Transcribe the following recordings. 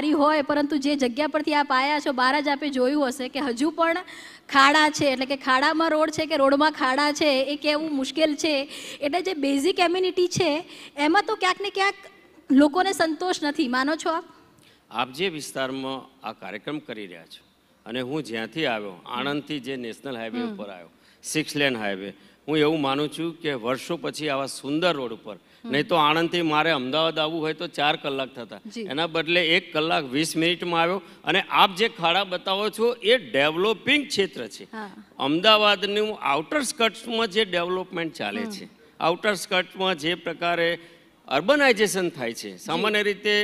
સારી હોય પરંતુ જે જગ્યા પરથી આપ આવ્યા છો બહાર જ આપે જોયું હશે કે હજુ પણ ખાડા છે. એટલે કે ખાડામાં રોડ છે કે રોડમાં ખાડા છે એ કહેવું મુશ્કેલ છે. એટલે જે બેઝિક એમ્યુનિટી છે એમાં તો ક્યાંક ને ક્યાંક લોકોને સંતોષ નથી. માનો છો આપ? આપ જે વિસ્તારમાં આ કાર્યક્રમ કરી રહ્યા છો અને હું જ્યાંથી આવ્યો આણંદથી જે નેશનલ હાઈવે ઉપર આવ્યો સિક્સ લેન હાઈવે હું એવું માનું છું કે વર્ષો પછી આવા સુંદર રોડ ઉપર નહીં તો આણંદથી મારે અમદાવાદ આવવું હોય તો ચાર કલાક થતા. એના બદલે એક કલાક વીસ મિનિટમાં આવ્યો. અને આપ જે ખાડા બતાવો છો એ ડેવલપિંગ ક્ષેત્ર છે. અમદાવાદનું આઉટર સ્કર્ટ્સમાં જે ડેવલપમેન્ટ ચાલે છે આઉટર સ્કર્ટ્સમાં જે પ્રકારે અર્બનાઇઝેશન થાય છે સામાન્ય રીતે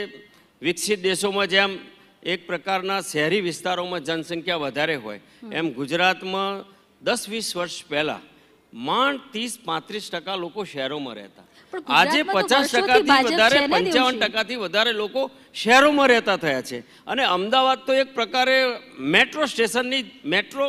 વિકસિત દેશોમાં જેમ એક પ્રકારના શહેરી વિસ્તારોમાં જનસંખ્યા વધારે હોય એમ ગુજરાતમાં દસ વીસ વર્ષ પહેલા માંડ ત્રીસ પાંત્રીસ ટકા લોકો શહેરોમાં રહેતા. પણ આજે પચાસ ટકાથી વધારે પંચાવન ટકાથી વધારે લોકો શહેરોમાં રહેતા થયા છે. અને અમદાવાદ તો એક પ્રકારે મેટ્રો સ્ટેશનની મેટ્રો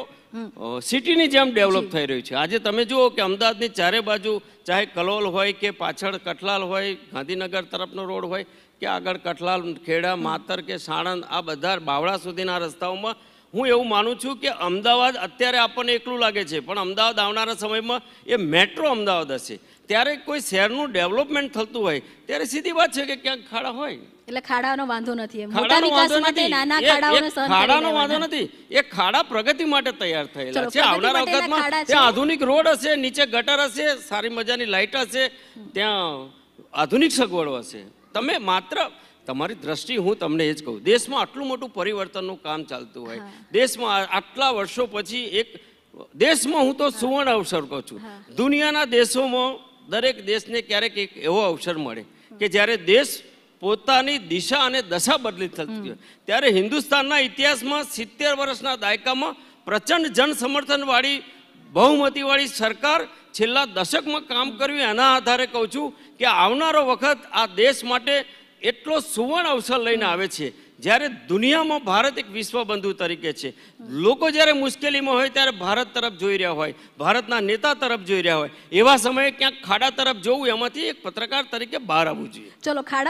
સિટીની જેમ ડેવલપ થઈ રહ્યું છે. આજે તમે જુઓ કે અમદાવાદની ચારે બાજુ ચાહે કલોલ હોય કે પાછળ કઠલાલ હોય ગાંધીનગર તરફનો રોડ હોય કે આગળ કઠલાલ ખેડા માતર કે સાણંદ આ બધા બાવળા સુધીના રસ્તાઓમાં હું એવું માનું છું કે અમદાવાદ અત્યારે આપણને એકલું લાગે છે પણ અમદાવાદ આવનારા સમયમાં એ મેટ્રો અમદાવાદ હશે. ત્યારે કોઈ શહેરનું ડેવલપમેન્ટ થતું હોય ત્યારે સીધી વાત છે કે ક્યાંક ખાડા હોય. એટલે ખાડાનો વાંધો નથી ખાડાનો વાંધો નથી. ખાડાનો વાંધો નથી. એ ખાડા પ્રગતિ માટે તૈયાર થયેલા છે. આવનારા વખતમાં ત્યાં આધુનિક રોડ હશે નીચે ગટર હશે સારી મજાની લાઇટ હશે ત્યાં આધુનિક સગવડો હશે. તમે માત્ર તમારી દ્રષ્ટિ હું તમને એ જ કહું દેશમાં આટલું મોટું પરિવર્તનનું કામ ચાલતું હોય દેશમાં આટલા વર્ષો પછી એક દેશમાં હું તો સુવર્ણ અવસર કહું છું. દુનિયાના દેશોમાં દરેક દેશને ક્યારેક એક એવો અવસર મળે કે જ્યારે દેશ પોતાની દિશા અને દશા બદલી થતી હોય. ત્યારે હિન્દુસ્તાનના ઇતિહાસમાં સિત્તેર વર્ષના દાયકામાં પ્રચંડ જન સમર્થનવાળી બહુમતીવાળી સરકાર છેલ્લા દશકમાં કામ કર્યું એના આધારે કહું છું કે આવનારો વખત આ દેશ માટે એટલો સુવર્ણ અવસર લઈને આવે છે. જ્યારે દુનિયામાં ભારત એક વિશ્વબંધુ તરીકે છે. લોકો જ્યારે મુશ્કેલીમાં હોય ત્યારે ભારત તરફ જોઈ રહ્યા હોય, ભારતના નેતા તરફ જોઈ રહ્યા હોય, એવા સમયે ક્યાંક ખાડા તરફ જોવું એમાંથી એક પત્રકાર તરીકે બહાર આવવું જોઈએ. ચલો ખાડા